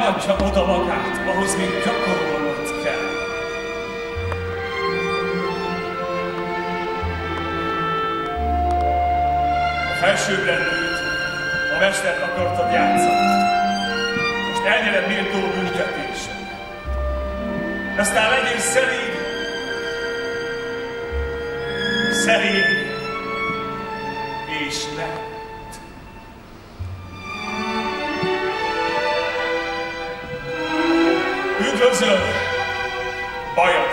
nem adja oda magát, ahhoz még gyakorolnod kell. A felsőbbrendűt a mestert akartad játszani. Most elnyered méltó büntetésed. Aztán legyél szerény, szerény és lehet. Bye.